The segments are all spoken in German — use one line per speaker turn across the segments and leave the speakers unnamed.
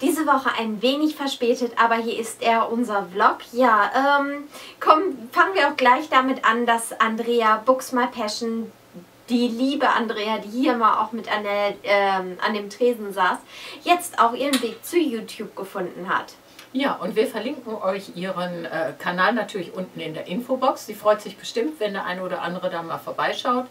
Diese Woche ein wenig verspätet, aber hier ist er, unser Vlog. Ja, ähm, komm, fangen wir auch gleich damit an, dass Andrea Books My Passion, die liebe Andrea, die hier mal auch mit an, der, ähm, an dem Tresen saß, jetzt auch ihren Weg zu YouTube gefunden hat.
Ja, und wir verlinken euch ihren äh, Kanal natürlich unten in der Infobox. Sie freut sich bestimmt, wenn der eine oder andere da mal vorbeischaut.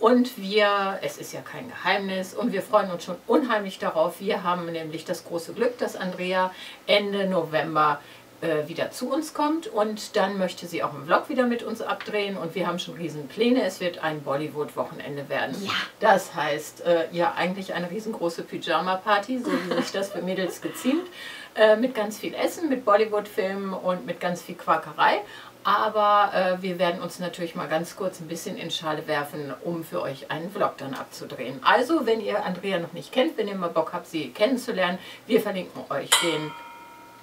Und wir, es ist ja kein Geheimnis, und wir freuen uns schon unheimlich darauf. Wir haben nämlich das große Glück, dass Andrea Ende November äh, wieder zu uns kommt und dann möchte sie auch im Vlog wieder mit uns abdrehen und wir haben schon riesen Pläne. Es wird ein Bollywood-Wochenende werden.
Ja.
Das heißt, äh, ja, eigentlich eine riesengroße Pyjama-Party, so wie sich das für Mädels geziemt, äh, mit ganz viel Essen, mit Bollywood-Filmen und mit ganz viel Quakerei. Aber äh, wir werden uns natürlich mal ganz kurz ein bisschen in Schale werfen, um für euch einen Vlog dann abzudrehen. Also, wenn ihr Andrea noch nicht kennt, wenn ihr mal Bock habt, sie kennenzulernen, wir verlinken euch den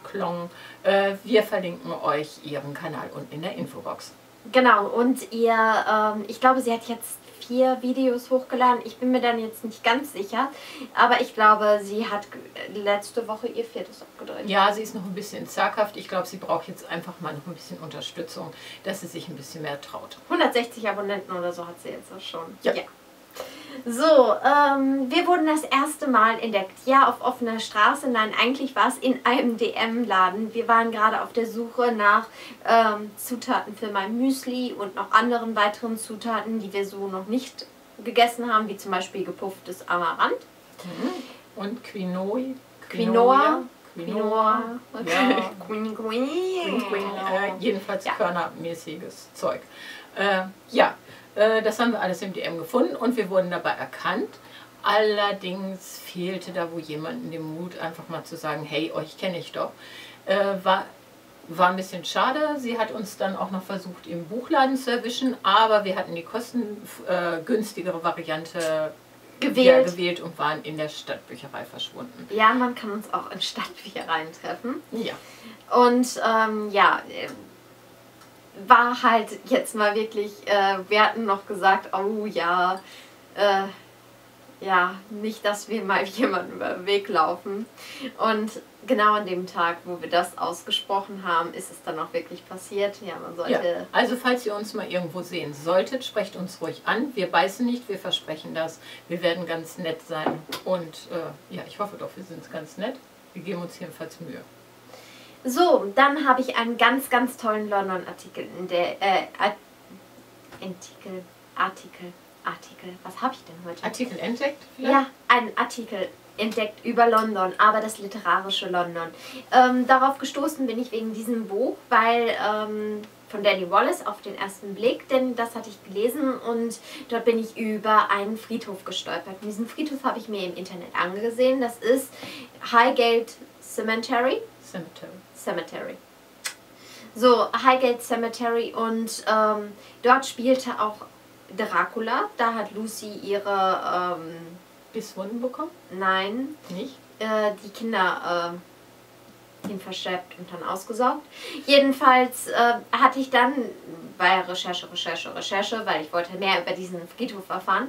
Klong. Äh, wir verlinken euch ihren Kanal unten in der Infobox.
Genau, und ihr, ähm, ich glaube, sie hat jetzt vier Videos hochgeladen. Ich bin mir dann jetzt nicht ganz sicher, aber ich glaube, sie hat letzte Woche ihr viertes abgedreht.
Ja, sie ist noch ein bisschen zaghaft. Ich glaube, sie braucht jetzt einfach mal noch ein bisschen Unterstützung, dass sie sich ein bisschen mehr traut.
160 Abonnenten oder so hat sie jetzt auch schon. Ja. ja. So, ähm, wir wurden das erste Mal entdeckt. Ja, auf offener Straße. Nein, eigentlich war es in einem DM-Laden. Wir waren gerade auf der Suche nach ähm, Zutaten für mein Müsli und noch anderen weiteren Zutaten, die wir so noch nicht gegessen haben, wie zum Beispiel gepufftes Amaranth.
Mhm. Und Quinoa.
Quinoa.
Quinoa. Ja. Queen, Queen. Äh, jedenfalls ja. körnermäßiges Zeug. Äh, ja, das haben wir alles im DM gefunden und wir wurden dabei erkannt. Allerdings fehlte da wo jemanden den Mut, einfach mal zu sagen, hey, euch kenne ich doch. Äh, war, war ein bisschen schade. Sie hat uns dann auch noch versucht, im Buchladen zu erwischen, aber wir hatten die kostengünstigere Variante gewählt. Ja, gewählt und waren in der Stadtbücherei verschwunden.
Ja, man kann uns auch in Stadtbüchereien treffen.
Ja.
Und ähm, ja, war halt jetzt mal wirklich, äh, wir hatten noch gesagt, oh ja, äh, ja, nicht, dass wir mal jemanden über den Weg laufen. Und genau an dem Tag, wo wir das ausgesprochen haben, ist es dann auch wirklich passiert. Ja, man sollte. Ja,
also falls ihr uns mal irgendwo sehen solltet, sprecht uns ruhig an. Wir beißen nicht, wir versprechen das. Wir werden ganz nett sein. Und äh, ja, ich hoffe doch, wir sind ganz nett. Wir geben uns jedenfalls Mühe.
So, dann habe ich einen ganz, ganz tollen London-Artikel. Der, äh, Artikel, Artikel, Artikel. Was habe ich denn heute?
Artikel entdeckt?
Vielleicht? Ja, einen Artikel entdeckt über London, aber das literarische London. Ähm, darauf gestoßen bin ich wegen diesem Buch, weil ähm, von Danny Wallace auf den ersten Blick, denn das hatte ich gelesen und dort bin ich über einen Friedhof gestolpert. diesen Friedhof habe ich mir im Internet angesehen. Das ist Highgate Cemetery.
Cemetery.
Cemetery. So, Highgate Cemetery und ähm, dort spielte auch Dracula. Da hat Lucy ihre... Ähm,
Bisswunden bekommen?
Nein.
Nicht?
Äh, die Kinder... Äh, ihn verschleppt und dann ausgesaugt. Jedenfalls äh, hatte ich dann bei Recherche, Recherche, Recherche, weil ich wollte mehr über diesen Friedhof erfahren,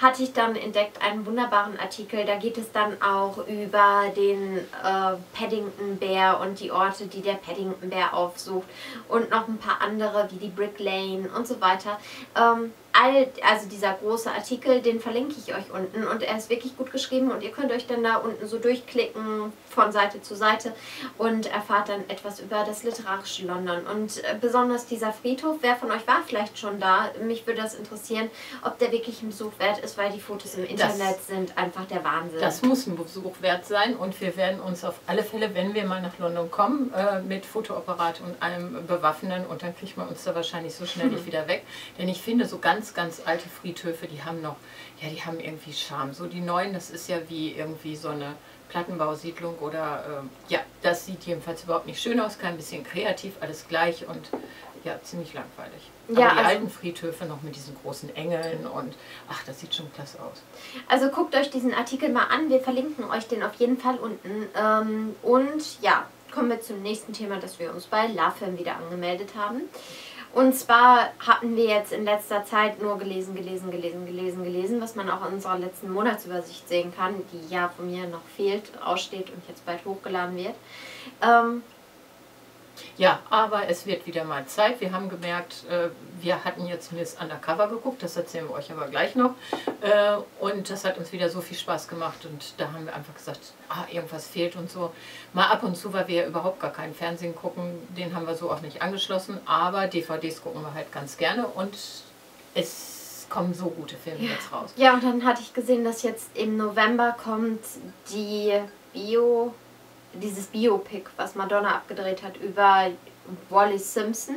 hatte ich dann entdeckt einen wunderbaren Artikel. Da geht es dann auch über den äh, Paddington Bär und die Orte, die der Paddington Bär aufsucht und noch ein paar andere wie die Brick Lane und so weiter. Ähm, all, also dieser große Artikel, den verlinke ich euch unten. Und er ist wirklich gut geschrieben und ihr könnt euch dann da unten so durchklicken von Seite zu Seite und erfahrt dann etwas über das literarische London. Und äh, besonders dieser Friedhof, wer von euch war vielleicht schon da, mich würde das interessieren, ob der wirklich ein Besuch wert ist, weil die Fotos im Internet das, sind einfach der Wahnsinn.
Das muss ein Besuch wert sein und wir werden uns auf alle Fälle, wenn wir mal nach London kommen, äh, mit Fotoapparat und allem bewaffnen und dann kriegt man uns da wahrscheinlich so schnell nicht wieder weg, denn ich finde so ganz ganz, ganz alte Friedhöfe, die haben noch, ja, die haben irgendwie Charme. So die neuen, das ist ja wie irgendwie so eine Plattenbausiedlung oder, äh, ja, das sieht jedenfalls überhaupt nicht schön aus, kein bisschen kreativ, alles gleich und ja, ziemlich langweilig. Aber ja, die also, alten Friedhöfe noch mit diesen großen Engeln und ach, das sieht schon klasse aus.
Also guckt euch diesen Artikel mal an, wir verlinken euch den auf jeden Fall unten. Ähm, und ja, kommen wir zum nächsten Thema, dass wir uns bei LaFilm wieder angemeldet haben. Und zwar hatten wir jetzt in letzter Zeit nur gelesen, gelesen, gelesen, gelesen, gelesen, was man auch in unserer letzten Monatsübersicht sehen kann, die ja von mir noch fehlt, aussteht und jetzt bald hochgeladen wird. Ähm,
ja, aber es wird wieder mal Zeit. Wir haben gemerkt, äh, wir hatten jetzt Miss Undercover geguckt, das erzählen wir euch aber gleich noch. Äh, und das hat uns wieder so viel Spaß gemacht und da haben wir einfach gesagt, ah, irgendwas fehlt und so. Mal ab und zu, weil wir ja überhaupt gar keinen Fernsehen gucken, den haben wir so auch nicht angeschlossen, aber DVDs gucken wir halt ganz gerne und es kommen so gute Filme
ja.
jetzt raus.
Ja, und dann hatte ich gesehen, dass jetzt im November kommt die Bio dieses Biopic, was Madonna abgedreht hat, über Wallis Simpson,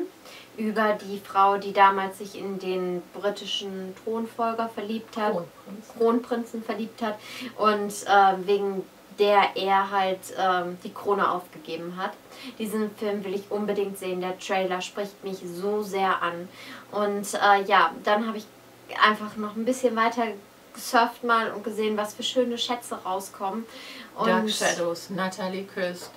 über die Frau, die damals sich in den britischen Thronfolger verliebt hat, Kronprinzen, Kronprinzen verliebt hat und äh, wegen der er halt ähm, die Krone aufgegeben hat. Diesen Film will ich unbedingt sehen. Der Trailer spricht mich so sehr an. Und äh, ja, dann habe ich einfach noch ein bisschen weiter gesurft mal und gesehen, was für schöne Schätze rauskommen.
Und Dark Shadows, Natalie Küst.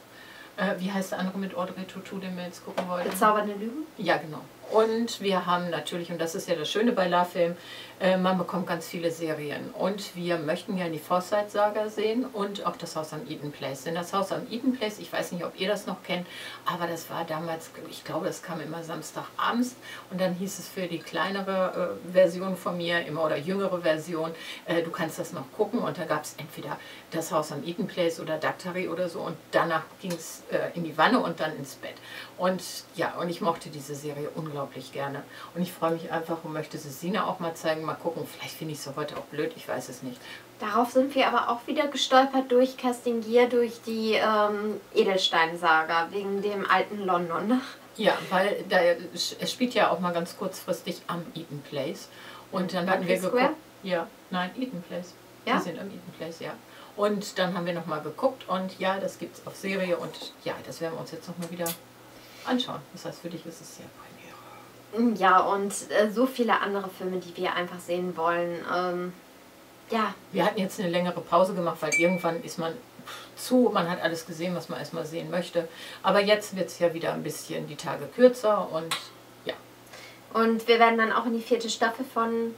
Äh, wie heißt der andere mit Audrey Tutu, den wir jetzt gucken wollen?
Bezaubernde Lügen?
Ja, genau. Und wir haben natürlich, und das ist ja das Schöne bei La Film, äh, man bekommt ganz viele Serien. Und wir möchten ja die Forsyth-Saga sehen und auch das Haus am Eden Place. Denn das Haus am Eden Place, ich weiß nicht, ob ihr das noch kennt, aber das war damals, ich glaube, das kam immer Samstagabends. Und dann hieß es für die kleinere äh, Version von mir, immer oder jüngere Version, äh, du kannst das noch gucken. Und da gab es entweder das Haus am Eden Place oder Daktari oder so. Und danach ging es äh, in die Wanne und dann ins Bett. Und ja, und ich mochte diese Serie unglaublich gerne. Und ich freue mich einfach und möchte sie Sina auch mal zeigen mal gucken. Vielleicht finde ich es heute auch blöd, ich weiß es nicht.
Darauf sind wir aber auch wieder gestolpert durch Kerstin Gier, durch die ähm, Edelstein-Saga, wegen dem alten London.
Ja, weil da, es spielt ja auch mal ganz kurzfristig am Eaton Place. Und dann hatten wir geguckt. Ja, nein, Eaton Place. Ja? Wir sind am Eaton Place, ja. Und dann haben wir nochmal geguckt und ja, das gibt es auf Serie und ja, das werden wir uns jetzt nochmal wieder anschauen. Das heißt, für dich ist es sehr
ja, und äh, so viele andere Filme, die wir einfach sehen wollen. Ähm, ja.
Wir hatten jetzt eine längere Pause gemacht, weil irgendwann ist man zu, man hat alles gesehen, was man erstmal sehen möchte. Aber jetzt wird es ja wieder ein bisschen die Tage kürzer und ja.
Und wir werden dann auch in die vierte Staffel von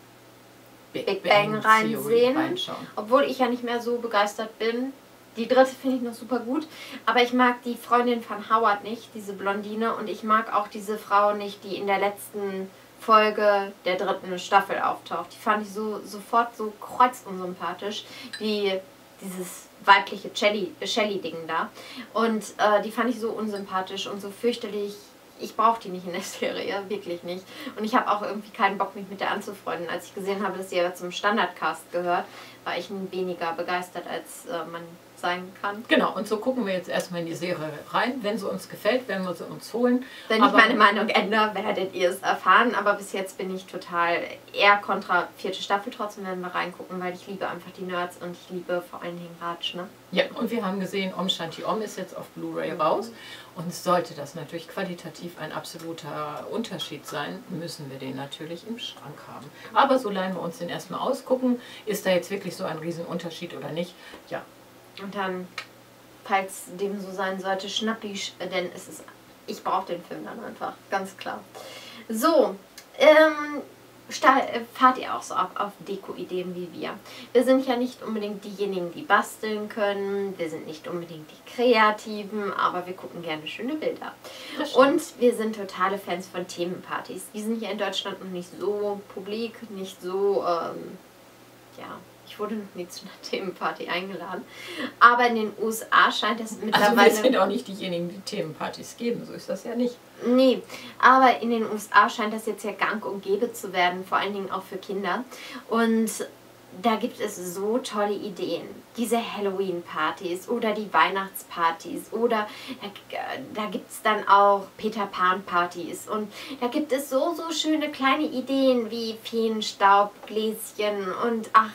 Big, Big Bang, Bang reinsehen. Obwohl ich ja nicht mehr so begeistert bin. Die dritte finde ich noch super gut, aber ich mag die Freundin von Howard nicht, diese Blondine, und ich mag auch diese Frau nicht, die in der letzten Folge der dritten Staffel auftaucht. Die fand ich so sofort so kreuzunsympathisch, wie dieses weibliche Shelly-Ding da. Und äh, die fand ich so unsympathisch und so fürchterlich. Ich brauche die nicht in der Serie, wirklich nicht. Und ich habe auch irgendwie keinen Bock, mich mit der anzufreunden. Als ich gesehen habe, dass sie ja zum Standardcast gehört, war ich weniger begeistert, als äh, man sein kann.
Genau, und so gucken wir jetzt erstmal in die Serie rein. Wenn sie uns gefällt, werden wir sie uns holen.
Wenn aber ich meine Meinung ändere, werdet ihr es erfahren. Aber bis jetzt bin ich total eher kontra vierte Staffel. Trotzdem werden wir reingucken, weil ich liebe einfach die Nerds und ich liebe vor allen Dingen Ratsch. Ne?
Ja, und wir haben gesehen, Om Shanti Om ist jetzt auf Blu-ray mhm. raus. Und sollte das natürlich qualitativ ein absoluter Unterschied sein, müssen wir den natürlich im Schrank haben. Aber so leihen wir uns den erstmal ausgucken. Ist da jetzt wirklich so ein Riesenunterschied oder nicht? Ja,
und dann, falls dem so sein sollte, schnapp ich, denn es ist, ich brauche den Film dann einfach, ganz klar. So, ähm, fahrt ihr auch so ab auf Deko-Ideen wie wir. Wir sind ja nicht unbedingt diejenigen, die basteln können. Wir sind nicht unbedingt die Kreativen, aber wir gucken gerne schöne Bilder. Und wir sind totale Fans von Themenpartys. Die sind hier in Deutschland noch nicht so publik, nicht so, ähm, ja, ich wurde noch nie zu einer Themenparty eingeladen. Aber in den USA scheint es
mittlerweile... Also wir sind auch nicht diejenigen, die Themenpartys geben. So ist das ja nicht.
Nee, aber in den USA scheint das jetzt ja gang und gäbe zu werden. Vor allen Dingen auch für Kinder. Und da gibt es so tolle Ideen. Diese Halloween-Partys oder die Weihnachtspartys oder da, da gibt es dann auch Peter Pan-Partys und da gibt es so, so schöne kleine Ideen wie Feenstaub, Gläschen und ach,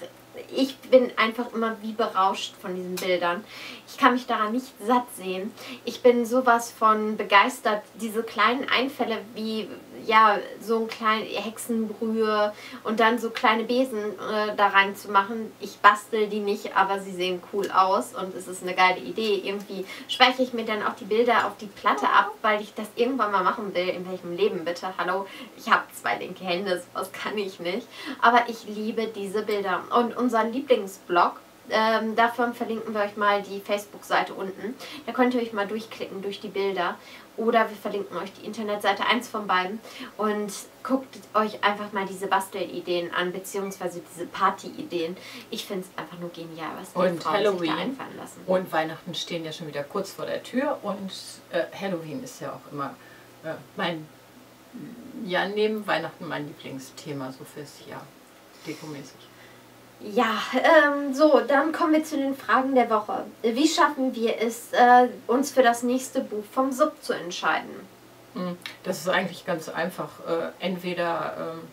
ich bin einfach immer wie berauscht von diesen Bildern. Ich kann mich daran nicht satt sehen. Ich bin sowas von begeistert, diese kleinen Einfälle wie ja so ein kleine Hexenbrühe und dann so kleine Besen äh, da reinzumachen. Ich bastel die nicht, aber sie sehen cool aus und es ist eine geile Idee. Irgendwie spreche ich mir dann auch die Bilder auf die Platte ab, weil ich das irgendwann mal machen will. In welchem Leben bitte? Hallo, ich habe zwei linke Hände, was kann ich nicht. Aber ich liebe diese Bilder. Und unseren Lieblingsblog, ähm, davon verlinken wir euch mal die Facebook-Seite unten. Da könnt ihr euch mal durchklicken durch die Bilder. Oder wir verlinken euch die Internetseite, eins von beiden. Und guckt euch einfach mal diese Bastelideen an, beziehungsweise diese Party-Ideen. Ich finde es einfach nur genial, was die
und Frauen Halloween sich da einfallen lassen. Und Weihnachten stehen ja schon wieder kurz vor der Tür. Und äh, Halloween ist ja auch immer äh, mein, ja, neben Weihnachten mein Lieblingsthema so fürs Jahr, dekomäßig.
Ja, ähm, so, dann kommen wir zu den Fragen der Woche. Wie schaffen wir es, äh, uns für das nächste Buch vom Sub zu entscheiden?
Hm, das ist eigentlich ganz einfach. Äh, entweder. Ähm,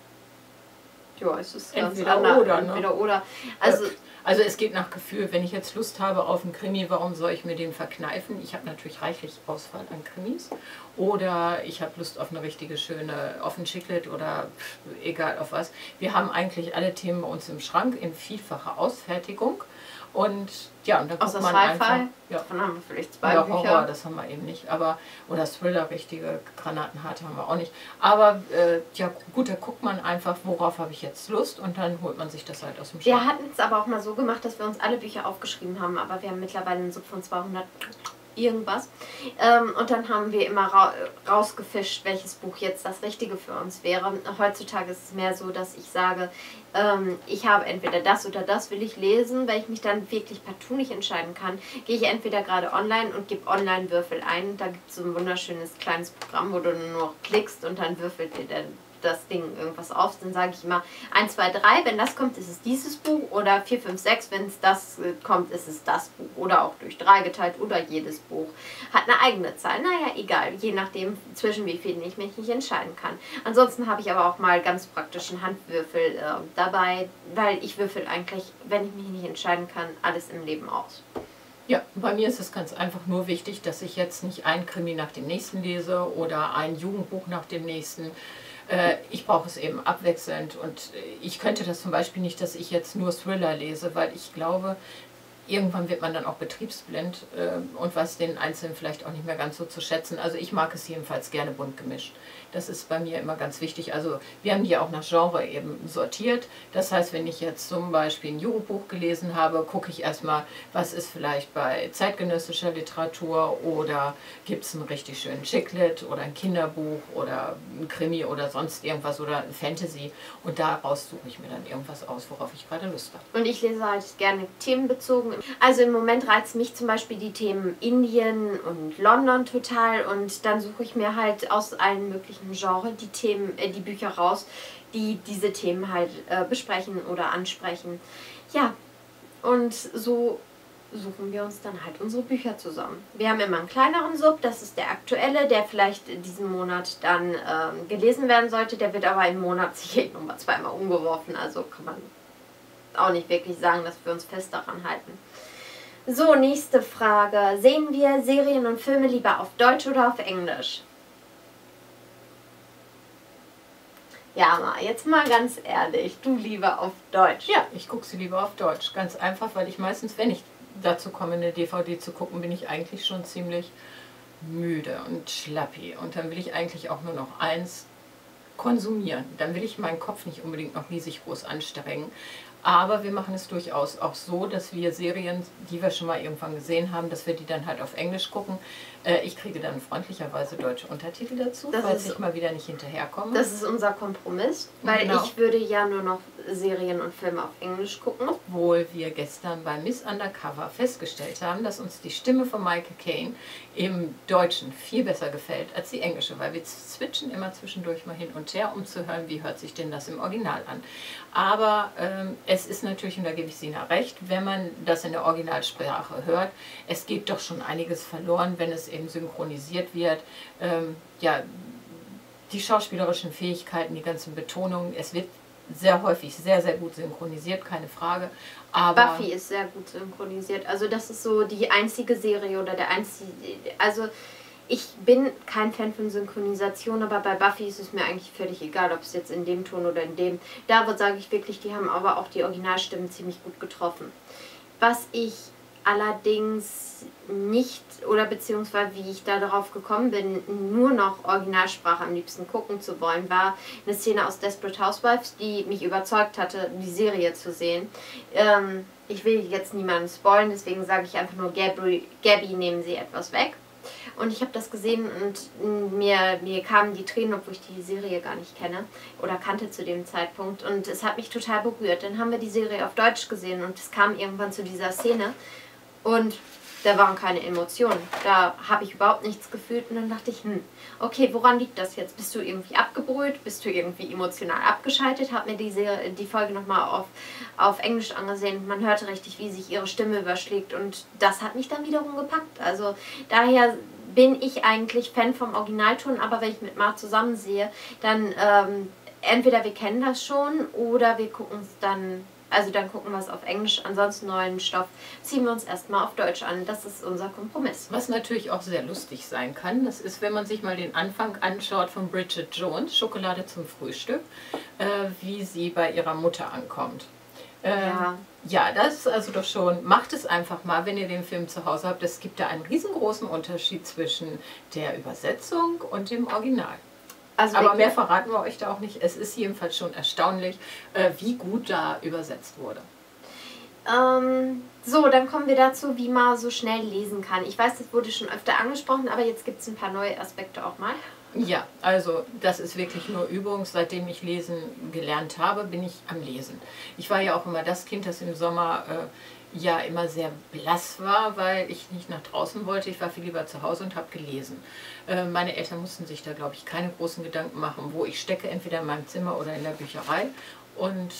ja, es ist entweder oder. Ne? Entweder oder. Also, also es geht nach Gefühl. Wenn ich jetzt Lust habe auf einen Krimi, warum soll ich mir den verkneifen? Ich habe natürlich reichlich Auswahl an Krimis. Oder ich habe Lust auf eine richtige schöne, auf ein Chiclet oder egal auf was. Wir haben eigentlich alle Themen bei uns im Schrank in vielfacher Ausfertigung. Und ja, und dann guckt man einfach. Ja, davon haben wir vielleicht zwei ja, Bücher. Horror, das haben wir eben nicht. Aber, oder Thriller, richtige Granatenharte haben wir auch nicht. Aber äh, ja, gut, da guckt man einfach, worauf habe ich jetzt Lust und dann holt man sich das halt aus dem
Schrank. Wir hatten es aber auch mal so gemacht, dass wir uns alle Bücher aufgeschrieben haben, aber wir haben mittlerweile einen Sub von 200 irgendwas. Ähm, und dann haben wir immer ra rausgefischt, welches Buch jetzt das Richtige für uns wäre. Heutzutage ist es mehr so, dass ich sage, ähm, ich habe entweder das oder das will ich lesen. Wenn ich mich dann wirklich partout nicht entscheiden kann, gehe ich entweder gerade online und gebe Online-Würfel ein. Da gibt es so ein wunderschönes kleines Programm, wo du nur noch klickst und dann würfelt dir der das Ding irgendwas auf, dann sage ich immer 1, 2, 3, wenn das kommt, ist es dieses Buch oder 4, 5, 6, wenn es das äh, kommt, ist es das Buch oder auch durch 3 geteilt oder jedes Buch. Hat eine eigene Zahl, naja, egal, je nachdem, zwischen wie vielen ich mich nicht entscheiden kann. Ansonsten habe ich aber auch mal ganz praktischen Handwürfel äh, dabei, weil ich würfel eigentlich, wenn ich mich nicht entscheiden kann, alles im Leben aus.
Ja, bei mir ist es ganz einfach nur wichtig, dass ich jetzt nicht ein Krimi nach dem nächsten lese oder ein Jugendbuch nach dem nächsten. Äh, ich brauche es eben abwechselnd und äh, ich könnte das zum Beispiel nicht, dass ich jetzt nur Thriller lese, weil ich glaube, irgendwann wird man dann auch betriebsblind äh, und weiß den Einzelnen vielleicht auch nicht mehr ganz so zu schätzen. Also ich mag es jedenfalls gerne bunt gemischt. Das ist bei mir immer ganz wichtig. Also wir haben die auch nach Genre eben sortiert. Das heißt, wenn ich jetzt zum Beispiel ein Jugendbuch gelesen habe, gucke ich erstmal, was ist vielleicht bei zeitgenössischer Literatur oder gibt es einen richtig schönen Chicklet oder ein Kinderbuch oder ein Krimi oder sonst irgendwas oder ein Fantasy. Und daraus suche ich mir dann irgendwas aus, worauf ich gerade Lust habe.
Und ich lese halt gerne themenbezogen. Also im Moment reizt mich zum Beispiel die Themen Indien und London total und dann suche ich mir halt aus allen möglichen welchem Genre die Themen, äh, die Bücher raus, die diese Themen halt äh, besprechen oder ansprechen. Ja, und so suchen wir uns dann halt unsere Bücher zusammen. Wir haben immer einen kleineren Sub, das ist der aktuelle, der vielleicht diesen Monat dann ähm, gelesen werden sollte. Der wird aber im Monat sicher nochmal zweimal umgeworfen, also kann man auch nicht wirklich sagen, dass wir uns fest daran halten. So, nächste Frage. Sehen wir Serien und Filme lieber auf Deutsch oder auf Englisch? Ja, Ma, jetzt mal ganz ehrlich, du lieber auf Deutsch.
Ja, ich gucke sie lieber auf Deutsch. Ganz einfach, weil ich meistens, wenn ich dazu komme, eine DVD zu gucken, bin ich eigentlich schon ziemlich müde und schlappi. Und dann will ich eigentlich auch nur noch eins konsumieren. Dann will ich meinen Kopf nicht unbedingt noch riesig groß anstrengen. Aber wir machen es durchaus auch so, dass wir Serien, die wir schon mal irgendwann gesehen haben, dass wir die dann halt auf Englisch gucken. Äh, ich kriege dann freundlicherweise deutsche Untertitel dazu, das falls ich mal wieder nicht hinterherkomme.
Das ist unser Kompromiss, weil genau. ich würde ja nur noch Serien und Filme auf Englisch gucken.
Obwohl wir gestern bei Miss Undercover festgestellt haben, dass uns die Stimme von Michael Caine im Deutschen viel besser gefällt als die englische, weil wir switchen immer zwischendurch mal hin und her, um zu hören, wie hört sich denn das im Original an. Aber ähm, es ist natürlich, und da gebe ich Sina recht, wenn man das in der Originalsprache hört, es geht doch schon einiges verloren, wenn es eben synchronisiert wird. Ähm, ja, die schauspielerischen Fähigkeiten, die ganzen Betonungen, es wird sehr häufig sehr, sehr gut synchronisiert, keine Frage. Aber
Buffy ist sehr gut synchronisiert. Also das ist so die einzige Serie oder der einzige. Also ich bin kein Fan von Synchronisation, aber bei Buffy ist es mir eigentlich völlig egal, ob es jetzt in dem Ton oder in dem. Da sage ich wirklich, die haben aber auch die Originalstimmen ziemlich gut getroffen. Was ich allerdings nicht oder beziehungsweise wie ich da darauf gekommen bin, nur noch Originalsprache am liebsten gucken zu wollen, war eine Szene aus Desperate Housewives, die mich überzeugt hatte, die Serie zu sehen. Ähm, ich will jetzt niemanden spoilen, deswegen sage ich einfach nur, Gabby, Gabby nehmen sie etwas weg. Und ich habe das gesehen und mir, mir kamen die Tränen, obwohl ich die Serie gar nicht kenne oder kannte zu dem Zeitpunkt. Und es hat mich total berührt. Dann haben wir die Serie auf Deutsch gesehen und es kam irgendwann zu dieser Szene. Und da waren keine Emotionen. Da habe ich überhaupt nichts gefühlt und dann dachte ich, hm, okay, woran liegt das jetzt? Bist du irgendwie abgebrüht? Bist du irgendwie emotional abgeschaltet? Habe mir die, Serie, die Folge nochmal auf, auf Englisch angesehen. Man hörte richtig, wie sich ihre Stimme überschlägt und das hat mich dann wiederum gepackt. Also daher bin ich eigentlich Fan vom Originalton, aber wenn ich mit Mar zusammen sehe, dann ähm, entweder wir kennen das schon oder wir gucken es dann also dann gucken wir es auf Englisch, ansonsten neuen Stoff ziehen wir uns erstmal auf Deutsch an. Das ist unser Kompromiss.
Was natürlich auch sehr lustig sein kann, das ist, wenn man sich mal den Anfang anschaut von Bridget Jones, Schokolade zum Frühstück, äh, wie sie bei ihrer Mutter ankommt. Äh, ja. Ja, das ist also doch schon, macht es einfach mal, wenn ihr den Film zu Hause habt. Es gibt da einen riesengroßen Unterschied zwischen der Übersetzung und dem Original. Also Aber mehr verraten wir euch da auch nicht. Es ist jedenfalls schon erstaunlich, äh, wie gut da übersetzt wurde.
Ähm, so, dann kommen wir dazu, wie man so schnell lesen kann. Ich weiß, das wurde schon öfter angesprochen, aber jetzt gibt es ein paar neue Aspekte auch mal.
Ja, also das ist wirklich nur Übung. Seitdem ich lesen gelernt habe, bin ich am Lesen. Ich war ja auch immer das Kind, das im Sommer äh, ja immer sehr blass war, weil ich nicht nach draußen wollte. Ich war viel lieber zu Hause und habe gelesen. Äh, meine Eltern mussten sich da, glaube ich, keine großen Gedanken machen, wo ich stecke, entweder in meinem Zimmer oder in der Bücherei. Und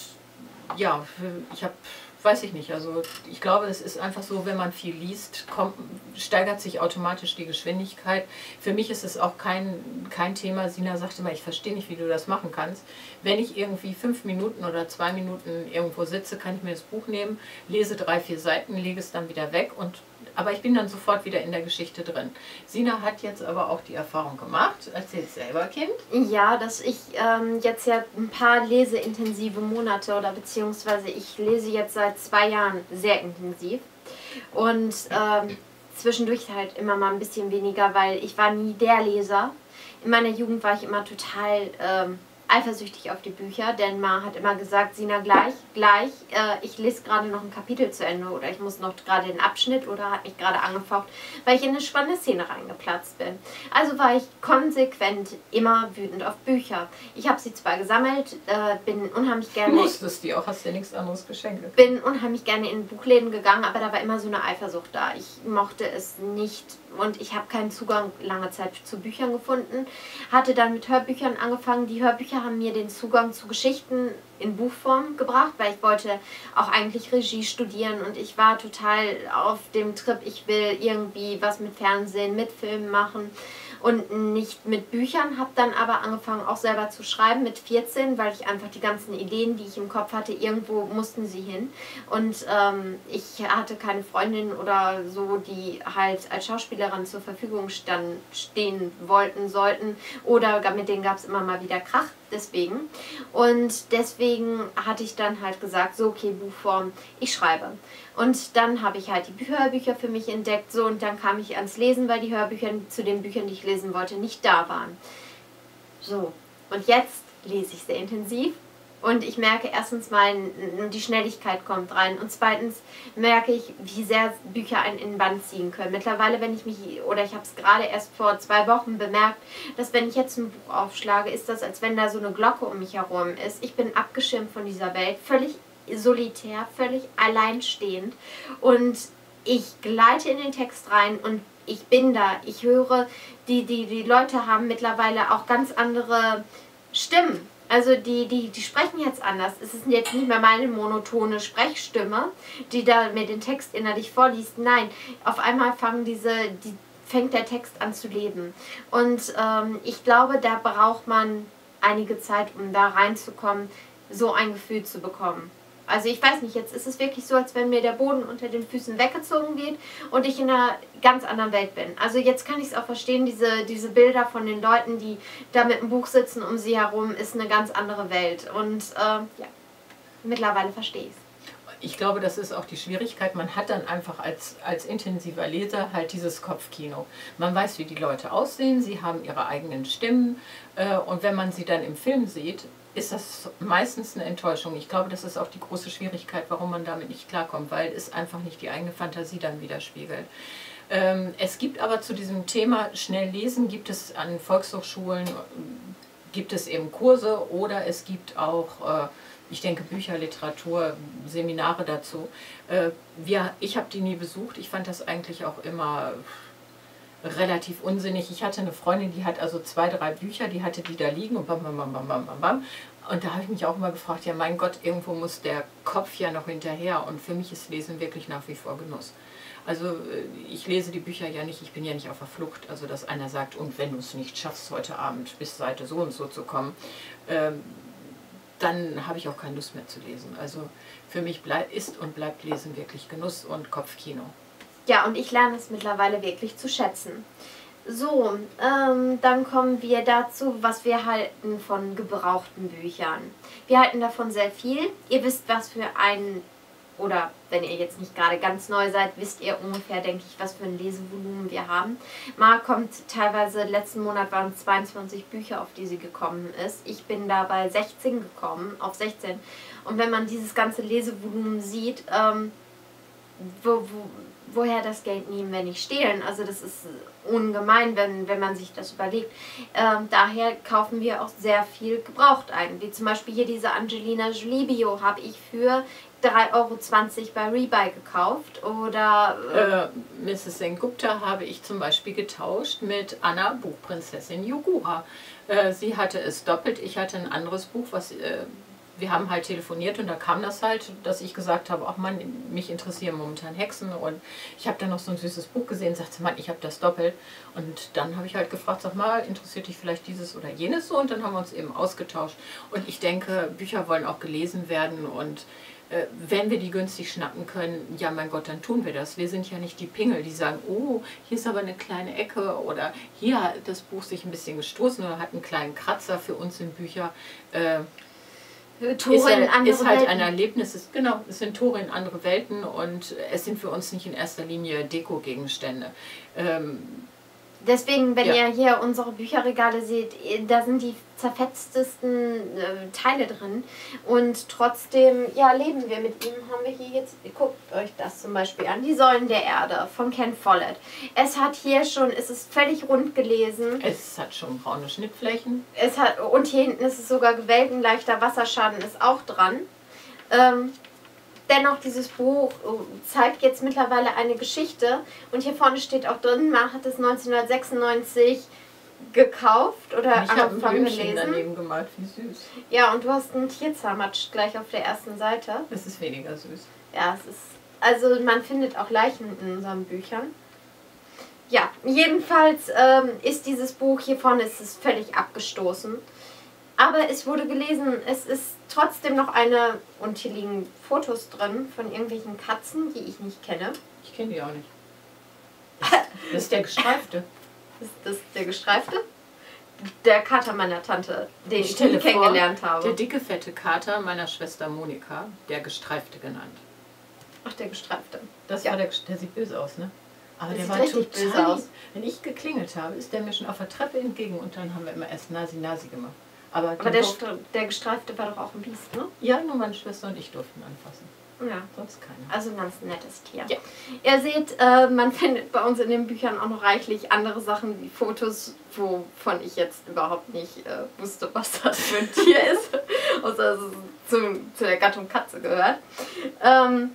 ja, ich habe weiß ich nicht. Also ich glaube, es ist einfach so, wenn man viel liest, kommt, steigert sich automatisch die Geschwindigkeit. Für mich ist es auch kein, kein Thema. Sina sagte mal, ich verstehe nicht, wie du das machen kannst. Wenn ich irgendwie fünf Minuten oder zwei Minuten irgendwo sitze, kann ich mir das Buch nehmen, lese drei, vier Seiten, lege es dann wieder weg und aber ich bin dann sofort wieder in der Geschichte drin. Sina hat jetzt aber auch die Erfahrung gemacht, erzählt selber Kind.
Ja, dass ich ähm, jetzt ja ein paar leseintensive Monate oder beziehungsweise ich lese jetzt seit zwei Jahren sehr intensiv und ähm, zwischendurch halt immer mal ein bisschen weniger, weil ich war nie der Leser. In meiner Jugend war ich immer total... Ähm, eifersüchtig auf die Bücher, denn Ma hat immer gesagt, Sina, gleich, gleich, äh, ich lese gerade noch ein Kapitel zu Ende oder ich muss noch gerade den Abschnitt oder hat mich gerade angefaucht, weil ich in eine spannende Szene reingeplatzt bin. Also war ich konsequent immer wütend auf Bücher. Ich habe sie zwar gesammelt, äh, bin unheimlich gerne...
Du musstest die auch, hast dir nichts anderes geschenkt.
Bin unheimlich gerne in Buchläden gegangen, aber da war immer so eine Eifersucht da. Ich mochte es nicht und ich habe keinen Zugang lange Zeit zu Büchern gefunden. Hatte dann mit Hörbüchern angefangen. Die Hörbücher haben mir den Zugang zu Geschichten in Buchform gebracht, weil ich wollte auch eigentlich Regie studieren und ich war total auf dem Trip, ich will irgendwie was mit Fernsehen, mit Filmen machen und nicht mit Büchern, habe dann aber angefangen auch selber zu schreiben mit 14, weil ich einfach die ganzen Ideen, die ich im Kopf hatte, irgendwo mussten sie hin. Und ähm, ich hatte keine Freundin oder so, die halt als Schauspielerin zur Verfügung stand, stehen wollten, sollten. Oder mit denen gab es immer mal wieder Krach deswegen. Und deswegen hatte ich dann halt gesagt, so okay, Buchform, ich schreibe. Und dann habe ich halt die Hörbücher für mich entdeckt, so und dann kam ich ans Lesen, weil die Hörbücher zu den Büchern, die ich lesen wollte, nicht da waren. So, und jetzt lese ich sehr intensiv und ich merke erstens mal, die Schnelligkeit kommt rein. Und zweitens merke ich, wie sehr Bücher einen in den Band ziehen können. Mittlerweile, wenn ich mich, oder ich habe es gerade erst vor zwei Wochen bemerkt, dass wenn ich jetzt ein Buch aufschlage, ist das, als wenn da so eine Glocke um mich herum ist. Ich bin abgeschirmt von dieser Welt, völlig solitär, völlig alleinstehend. Und ich gleite in den Text rein und ich bin da. Ich höre, die, die, die Leute haben mittlerweile auch ganz andere Stimmen also die, die, die sprechen jetzt anders. Es ist jetzt nicht mehr meine monotone Sprechstimme, die da mir den Text innerlich vorliest. Nein, auf einmal fangen diese, die, fängt der Text an zu leben. Und ähm, ich glaube, da braucht man einige Zeit, um da reinzukommen. so ein Gefühl zu bekommen. Also ich weiß nicht, jetzt ist es wirklich so, als wenn mir der Boden unter den Füßen weggezogen wird und ich in einer ganz anderen Welt bin. Also jetzt kann ich es auch verstehen, diese, diese Bilder von den Leuten, die da mit dem Buch sitzen um sie herum, ist eine ganz andere Welt. Und äh, ja, mittlerweile verstehe ich es
ich glaube, das ist auch die Schwierigkeit. Man hat dann einfach als, als intensiver Leser halt dieses Kopfkino. Man weiß, wie die Leute aussehen, sie haben ihre eigenen Stimmen äh, und wenn man sie dann im Film sieht, ist das meistens eine Enttäuschung. Ich glaube, das ist auch die große Schwierigkeit, warum man damit nicht klarkommt, weil es einfach nicht die eigene Fantasie dann widerspiegelt. Ähm, es gibt aber zu diesem Thema schnell lesen, gibt es an Volkshochschulen, gibt es eben Kurse oder es gibt auch, äh, ich denke, Bücher, Literatur, Seminare dazu. Äh, wir, ich habe die nie besucht, ich fand das eigentlich auch immer relativ unsinnig. Ich hatte eine Freundin, die hat also zwei, drei Bücher, die hatte die da liegen und bam, bam, bam, bam, bam, bam. Und da habe ich mich auch immer gefragt, ja mein Gott, irgendwo muss der Kopf ja noch hinterher. Und für mich ist Lesen wirklich nach wie vor Genuss. Also äh, ich lese die Bücher ja nicht, ich bin ja nicht auf der Flucht. Also dass einer sagt, und wenn du es nicht schaffst, heute Abend bis Seite so und so zu kommen, ähm, dann habe ich auch keine Lust mehr zu lesen. Also für mich ist und bleibt Lesen wirklich Genuss und Kopfkino.
Ja, und ich lerne es mittlerweile wirklich zu schätzen. So, ähm, dann kommen wir dazu, was wir halten von gebrauchten Büchern. Wir halten davon sehr viel. Ihr wisst, was für ein, oder wenn ihr jetzt nicht gerade ganz neu seid, wisst ihr ungefähr, denke ich, was für ein Lesevolumen wir haben. Mal kommt teilweise, letzten Monat waren es 22 Bücher, auf die sie gekommen ist. Ich bin da bei 16 gekommen, auf 16. Und wenn man dieses ganze Lesevolumen sieht, ähm, wo, wo, woher das Geld nehmen, wenn nicht stehlen. Also das ist ungemein, wenn, wenn man sich das überlegt. Ähm, daher kaufen wir auch sehr viel gebraucht ein. Wie zum Beispiel hier diese Angelina Jolie habe ich für 3,20 Euro bei Rebuy gekauft. Oder
äh, Mrs. Sengupta habe ich zum Beispiel getauscht mit Anna Buchprinzessin Yogura. Äh, sie hatte es doppelt, ich hatte ein anderes Buch, was äh, wir haben halt telefoniert und da kam das halt, dass ich gesagt habe, ach man, mich interessieren momentan Hexen. Und ich habe dann noch so ein süßes Buch gesehen, sagte man, ich habe das doppelt. Und dann habe ich halt gefragt, sag mal, interessiert dich vielleicht dieses oder jenes so? Und dann haben wir uns eben ausgetauscht. Und ich denke, Bücher wollen auch gelesen werden. Und äh, wenn wir die günstig schnappen können, ja mein Gott, dann tun wir das. Wir sind ja nicht die Pingel, die sagen, oh, hier ist aber eine kleine Ecke oder hier hat das Buch sich ein bisschen gestoßen oder hat einen kleinen Kratzer. Für uns sind Bücher. Äh, Tore ist, in andere ist halt Welten. ein Erlebnis, ist, genau, es sind Tore in andere Welten und es sind für uns nicht in erster Linie Deko-Gegenstände. Ähm,
Deswegen, wenn ja. ihr hier unsere Bücherregale seht, da sind die zerfetztesten äh, Teile drin. Und trotzdem, ja, leben wir mit ihm. Haben wir hier jetzt, guckt euch das zum Beispiel an, die Säulen der Erde von Ken Follett. Es hat hier schon, es ist völlig rund gelesen.
Es hat schon braune Schnittflächen.
Es hat, und hier hinten ist es sogar gewellt, ein leichter Wasserschaden ist auch dran. Ähm, Dennoch, dieses Buch äh, zeigt jetzt mittlerweile eine Geschichte und hier vorne steht auch drin, man hat es 1996 gekauft oder
ich angefangen gelesen. daneben gemalt, wie süß.
Ja, und du hast einen Tierzahnmatsch gleich auf der ersten Seite.
Es ist weniger süß.
Ja, es ist. Also man findet auch Leichen in unseren Büchern. Ja, jedenfalls ähm, ist dieses Buch hier vorne ist es völlig abgestoßen. Aber es wurde gelesen, es ist trotzdem noch eine, und hier liegen Fotos drin von irgendwelchen Katzen, die ich nicht kenne.
Ich kenne die auch nicht. Das ist der gestreifte.
Ist das der gestreifte? Der Kater meiner Tante, den ich, ich kennengelernt habe.
Der dicke, fette Kater meiner Schwester Monika, der gestreifte genannt.
Ach, der gestreifte.
Das ja. war der, der sieht böse aus, ne? Aber der war total böse aus. Wenn ich geklingelt habe, ist der mir schon auf der Treppe entgegen und dann haben wir immer erst Nasi Nasi gemacht.
Aber, Aber der, der Gestreifte war doch auch ein Biest, ne?
Ja, nur meine Schwester und ich durften anfassen.
Ja.
Sonst keiner.
Also ein ganz nettes Tier. Ja. Ihr seht, äh, man findet bei uns in den Büchern auch noch reichlich andere Sachen wie Fotos, wovon ich jetzt überhaupt nicht äh, wusste, was das für ein Tier ist. Außer dass es zu, zu der Gattung Katze gehört. Ähm,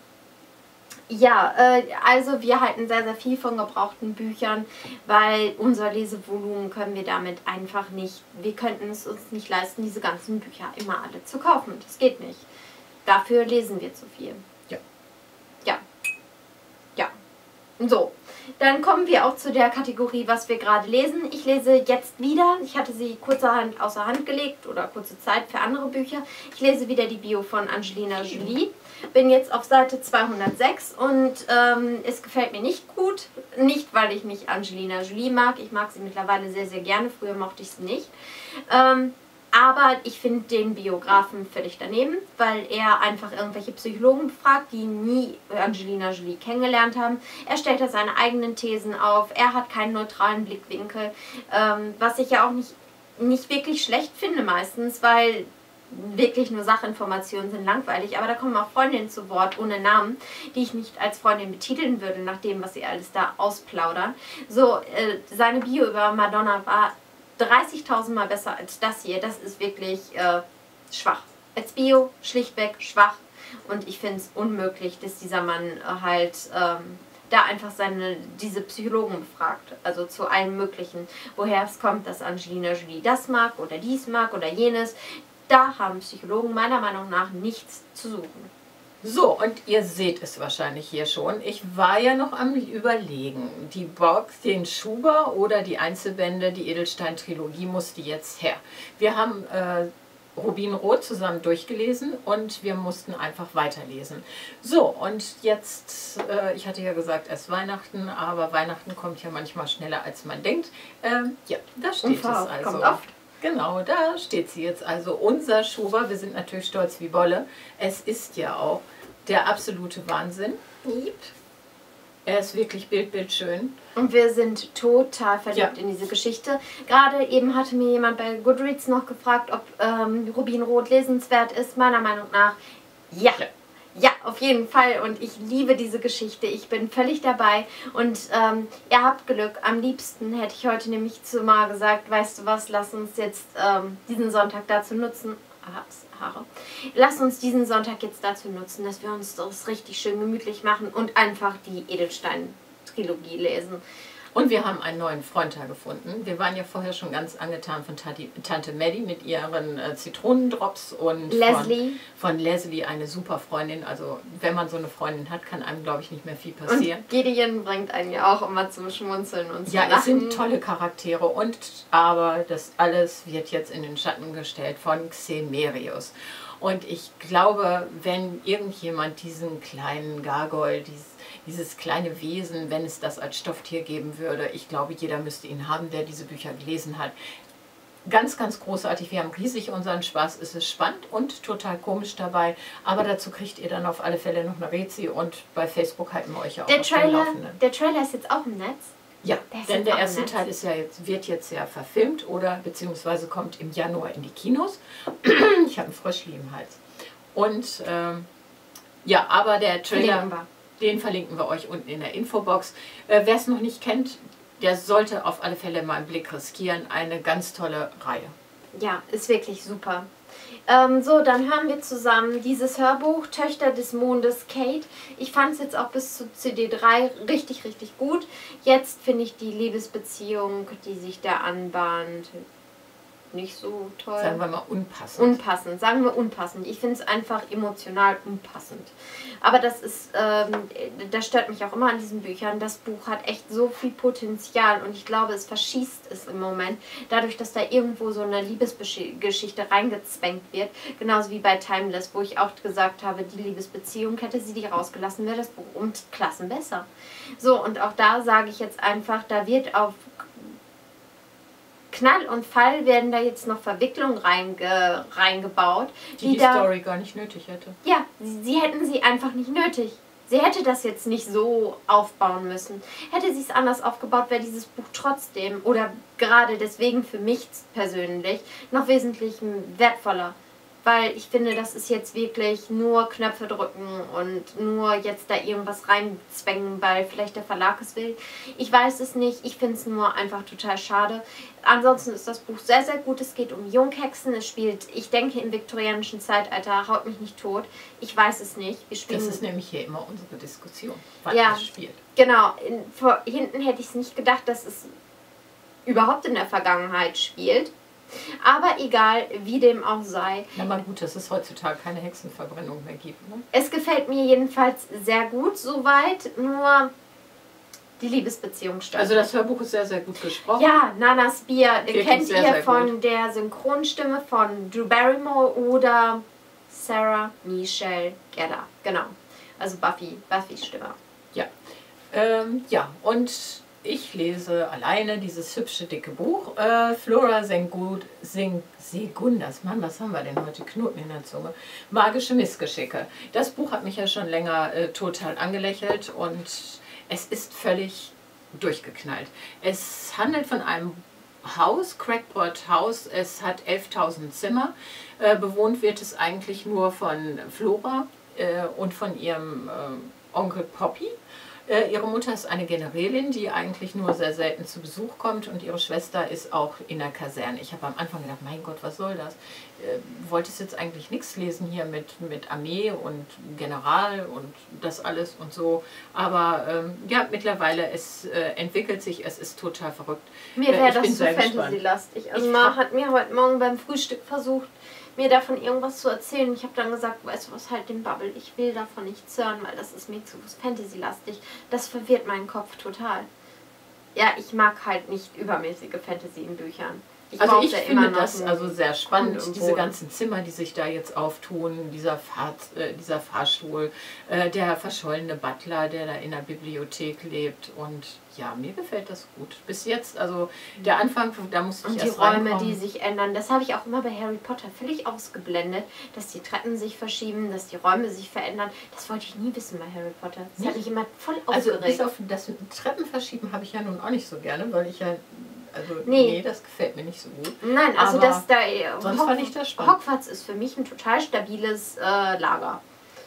ja, äh, also wir halten sehr, sehr viel von gebrauchten Büchern, weil unser Lesevolumen können wir damit einfach nicht, wir könnten es uns nicht leisten, diese ganzen Bücher immer alle zu kaufen. Das geht nicht. Dafür lesen wir zu viel.
Ja.
Ja. Ja. So, dann kommen wir auch zu der Kategorie, was wir gerade lesen. Ich lese jetzt wieder, ich hatte sie kurzerhand außer Hand gelegt oder kurze Zeit für andere Bücher. Ich lese wieder die Bio von Angelina Jolie. Bin jetzt auf Seite 206 und ähm, es gefällt mir nicht gut. Nicht, weil ich nicht Angelina Jolie mag. Ich mag sie mittlerweile sehr, sehr gerne. Früher mochte ich sie nicht. Ähm, aber ich finde den Biografen völlig daneben, weil er einfach irgendwelche Psychologen befragt, die nie Angelina Jolie kennengelernt haben. Er stellt da seine eigenen Thesen auf. Er hat keinen neutralen Blickwinkel, ähm, was ich ja auch nicht, nicht wirklich schlecht finde meistens, weil wirklich nur Sachinformationen sind langweilig, aber da kommen auch Freundinnen zu Wort ohne Namen, die ich nicht als Freundin betiteln würde, nach dem, was sie alles da ausplaudern. So, äh, seine Bio über Madonna war 30.000 Mal besser als das hier. Das ist wirklich äh, schwach. Als Bio schlichtweg schwach. Und ich finde es unmöglich, dass dieser Mann äh, halt ähm, da einfach seine, diese Psychologen befragt. Also zu allem Möglichen. Woher es kommt, dass Angelina Jolie das mag oder dies mag oder jenes. Da haben Psychologen meiner Meinung nach nichts zu suchen.
So, und ihr seht es wahrscheinlich hier schon. Ich war ja noch am Überlegen. Die Box, den Schuber oder die Einzelbände, die Edelstein-Trilogie musste jetzt her. Wir haben äh, Rubinrot zusammen durchgelesen und wir mussten einfach weiterlesen. So, und jetzt, äh, ich hatte ja gesagt, erst Weihnachten, aber Weihnachten kommt ja manchmal schneller als man denkt. Ähm, ja, da steht es also. Kommt oft. Genau, da steht sie jetzt. Also unser Schuber, wir sind natürlich stolz wie Wolle. Es ist ja auch der absolute Wahnsinn. Yep. Er ist wirklich bildbildschön.
Und wir sind total verliebt ja. in diese Geschichte. Gerade eben hatte mir jemand bei Goodreads noch gefragt, ob ähm, Rubinrot lesenswert ist. Meiner Meinung nach ja. ja. Ja, auf jeden Fall. Und ich liebe diese Geschichte. Ich bin völlig dabei. Und ähm, ihr habt Glück. Am liebsten hätte ich heute nämlich zu Ma gesagt, weißt du was, lass uns jetzt ähm, diesen Sonntag dazu nutzen. Haare. Lass uns diesen Sonntag jetzt dazu nutzen, dass wir uns das richtig schön gemütlich machen und einfach die Edelstein-Trilogie lesen.
Und wir haben einen neuen Freund da gefunden. Wir waren ja vorher schon ganz angetan von Tati, Tante Maddie mit ihren äh, Zitronendrops und Leslie. Von, von, Leslie, eine super Freundin. Also wenn man so eine Freundin hat, kann einem, glaube ich, nicht mehr viel passieren.
Und Gideon bringt einen ja auch immer zum Schmunzeln und
zum Ja, Lachen. es sind tolle Charaktere. Und aber das alles wird jetzt in den Schatten gestellt von Xemerius. Und ich glaube, wenn irgendjemand diesen kleinen Gargoyle, dieses dieses kleine Wesen, wenn es das als Stofftier geben würde. Ich glaube, jeder müsste ihn haben, der diese Bücher gelesen hat. Ganz, ganz großartig. Wir haben riesig unseren Spaß. Es ist spannend und total komisch dabei. Aber dazu kriegt ihr dann auf alle Fälle noch eine Rezi und bei Facebook halten wir euch auch
der auf Trailer, Der Trailer ist jetzt auch im Netz?
Ja, der denn der erste Teil ist ja jetzt, wird jetzt ja verfilmt oder beziehungsweise kommt im Januar in die Kinos. ich habe einen Fröschli im Hals. Und ähm, ja, aber der Trailer. Den verlinken wir euch unten in der Infobox. Äh, Wer es noch nicht kennt, der sollte auf alle Fälle mal einen Blick riskieren. Eine ganz tolle Reihe.
Ja, ist wirklich super. Ähm, so, dann hören wir zusammen dieses Hörbuch Töchter des Mondes Kate. Ich fand es jetzt auch bis zu CD3 richtig, richtig gut. Jetzt finde ich die Liebesbeziehung, die sich da anbahnt, nicht so toll.
Sagen wir mal unpassend.
Unpassend, sagen wir unpassend. Ich finde es einfach emotional unpassend. Aber das ist, ähm, das stört mich auch immer an diesen Büchern. Das Buch hat echt so viel Potenzial und ich glaube, es verschießt es im Moment. Dadurch, dass da irgendwo so eine Liebesgeschichte reingezwängt wird. Genauso wie bei Timeless, wo ich auch gesagt habe, die Liebesbeziehung hätte sie die rausgelassen, wäre das Buch um Klassen besser. So, und auch da sage ich jetzt einfach, da wird auf Knall und Fall werden da jetzt noch Verwicklungen reinge, reingebaut.
Die die, die da, Story gar nicht nötig hätte.
Ja, sie, sie hätten sie einfach nicht nötig. Sie hätte das jetzt nicht so aufbauen müssen. Hätte sie es anders aufgebaut, wäre dieses Buch trotzdem oder gerade deswegen für mich persönlich noch wesentlich wertvoller weil ich finde, das ist jetzt wirklich nur Knöpfe drücken und nur jetzt da irgendwas reinzwängen, weil vielleicht der Verlag es will. Ich weiß es nicht, ich finde es nur einfach total schade. Ansonsten ist das Buch sehr, sehr gut. Es geht um Junghexen. Es spielt, ich denke, im viktorianischen Zeitalter. Haut mich nicht tot. Ich weiß es nicht.
Wir spielen das ist nämlich hier immer unsere Diskussion,
was ja, es spielt. Genau. In, vor, hinten hätte ich es nicht gedacht, dass es überhaupt in der Vergangenheit spielt. Aber egal, wie dem auch sei.
Na mal gut, dass es heutzutage keine Hexenverbrennung mehr gibt. Ne?
Es gefällt mir jedenfalls sehr gut soweit. Nur die Liebesbeziehung
statt. Also das Hörbuch ist sehr, sehr gut gesprochen.
Ja, Nana Spear Wirklich kennt sehr, ihr sehr von gut. der Synchronstimme von Drew Barrymore oder Sarah Michelle Gedda. Genau. Also Buffy, Buffys Stimme.
Ja. Ähm, ja, und ich lese alleine dieses hübsche, dicke Buch. Äh, Flora Sengud, Sing, Segundas. Mann, was haben wir denn heute? Knoten in der Zunge. Magische Missgeschicke. Das Buch hat mich ja schon länger äh, total angelächelt und es ist völlig durchgeknallt. Es handelt von einem Haus, Crackpot House. Es hat 11.000 Zimmer. Äh, bewohnt wird es eigentlich nur von Flora äh, und von ihrem äh, Onkel Poppy. Äh, ihre Mutter ist eine Generälin, die eigentlich nur sehr selten zu Besuch kommt und ihre Schwester ist auch in der Kaserne. Ich habe am Anfang gedacht, mein Gott, was soll das? Äh, wolltest jetzt eigentlich nichts lesen hier mit, mit Armee und General und das alles und so. Aber ähm, ja, mittlerweile, es äh, entwickelt sich, es ist total verrückt.
Mir wäre äh, das zu Fantasy-lastig. Also Ma hat mir heute Morgen beim Frühstück versucht, mir davon irgendwas zu erzählen. Ich habe dann gesagt, weißt du was, halt den Bubble. Ich will davon nichts hören, weil das ist mir zu Fantasy-lastig. Das verwirrt meinen Kopf total. Ja, ich mag halt nicht übermäßige Fantasy in Büchern.
Ich also ich finde das also sehr spannend und diese ganzen Zimmer, die sich da jetzt auftun, dieser, Fahr äh, dieser Fahrstuhl, äh, der verschollene Butler, der da in der Bibliothek lebt und ja, mir gefällt das gut. Bis jetzt, also der Anfang, da musste ich
Und die Räume, reinkommen. die sich ändern, das habe ich auch immer bei Harry Potter völlig ausgeblendet, dass die Treppen sich verschieben, dass die Räume sich verändern. Das wollte ich nie wissen bei Harry Potter. Das nicht? hat mich immer voll
aufgeregt. Also bis auf das Treppen verschieben habe ich ja nun auch nicht so gerne, weil ich ja also nee. nee. das gefällt mir nicht so gut.
Nein, also Aber das da
sonst Hock fand ich das spannend.
Hogwarts ist für mich ein total stabiles äh, Lager.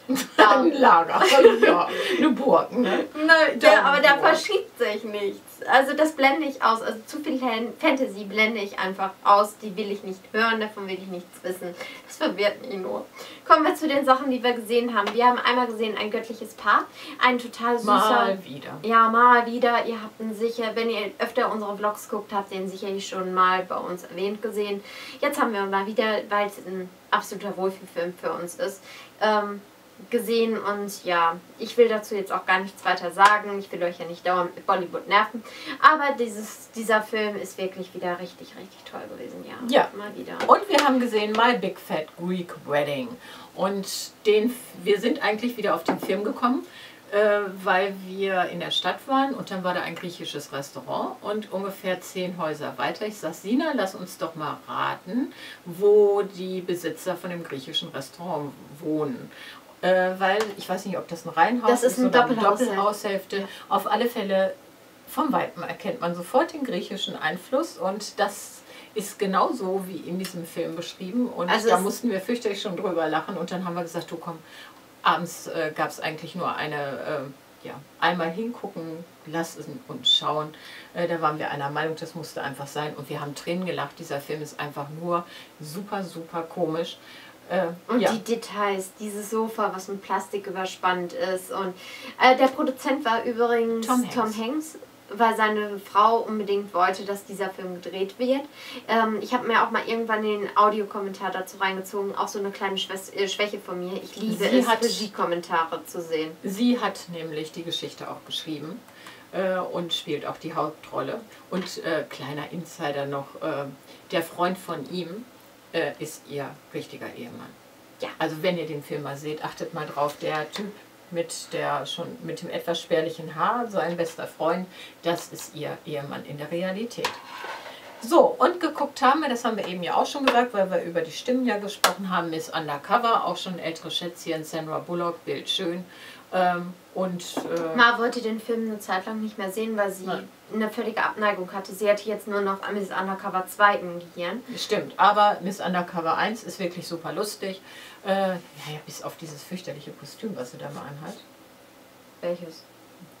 Ein Lager, ja, eine Burg, ne?
Nein, ja, aber da verschiebt sich nichts. Also das blende ich aus. Also zu viel Fantasy blende ich einfach aus. Die will ich nicht hören, davon will ich nichts wissen. Das verwirrt mich nur. Kommen wir zu den Sachen, die wir gesehen haben. Wir haben einmal gesehen ein göttliches Paar. Ein total süßer...
Mal wieder.
Ja, mal wieder. Ihr habt ihn sicher, wenn ihr öfter unsere Vlogs guckt, habt ihr ihn sicherlich schon mal bei uns erwähnt gesehen. Jetzt haben wir ihn mal wieder, weil es ein absoluter Wohlfühlfilm für uns ist. Ähm, gesehen und ja, ich will dazu jetzt auch gar nichts weiter sagen. Ich will euch ja nicht dauernd mit Bollywood nerven. Aber dieses, dieser Film ist wirklich wieder richtig, richtig toll gewesen. Ja,
ja. mal wieder. Und wir haben gesehen My Big Fat Greek Wedding. Und den, wir sind eigentlich wieder auf den Film gekommen, äh, weil wir in der Stadt waren und dann war da ein griechisches Restaurant und ungefähr zehn Häuser weiter. Ich sage, Sina, lass uns doch mal raten, wo die Besitzer von dem griechischen Restaurant wohnen. Äh, weil ich weiß nicht, ob das ein Reihenhaus
das ist, ist ein
oder
Doppelhaus,
eine Doppelhaushälfte. Ja. Auf alle Fälle vom Weitem erkennt man sofort den griechischen Einfluss und das ist genauso wie in diesem Film beschrieben. Und also da mussten wir fürchterlich schon drüber lachen und dann haben wir gesagt, du komm, abends äh, gab es eigentlich nur eine, äh, ja, einmal hingucken, lass es uns schauen. Äh, da waren wir einer Meinung, das musste einfach sein und wir haben Tränen gelacht. Dieser Film ist einfach nur super, super komisch.
Äh, und ja. die Details, dieses Sofa, was mit Plastik überspannt ist. Und äh, der Produzent war übrigens Tom Hanks. Tom Hanks weil seine Frau unbedingt wollte, dass dieser Film gedreht wird. Ähm, ich habe mir auch mal irgendwann den Audiokommentar dazu reingezogen, auch so eine kleine Schwäche, äh, Schwäche von mir. Ich liebe sie es, Regie-Kommentare zu sehen.
Sie hat nämlich die Geschichte auch geschrieben äh, und spielt auch die Hauptrolle. Und äh, kleiner Insider noch, äh, der Freund von ihm, äh, ist ihr richtiger Ehemann. Ja. Also wenn ihr den Film mal seht, achtet mal drauf, der Typ mit der schon mit dem etwas spärlichen Haar, sein bester Freund, das ist ihr Ehemann in der Realität. So, und geguckt haben wir, das haben wir eben ja auch schon gesagt, weil wir über die Stimmen ja gesprochen haben, Miss Undercover, auch schon ältere Schätzchen, Sandra Bullock, Bildschön. Ähm, und,
äh, Ma wollte den Film eine Zeit lang nicht mehr sehen, weil sie nein. Eine völlige Abneigung hatte. Sie hatte jetzt nur noch Miss Undercover 2 im Gehirn.
Stimmt, aber Miss Undercover 1 ist wirklich super lustig. Äh, ja, ja, bis auf dieses fürchterliche Kostüm, was sie da mal anhat.
Welches?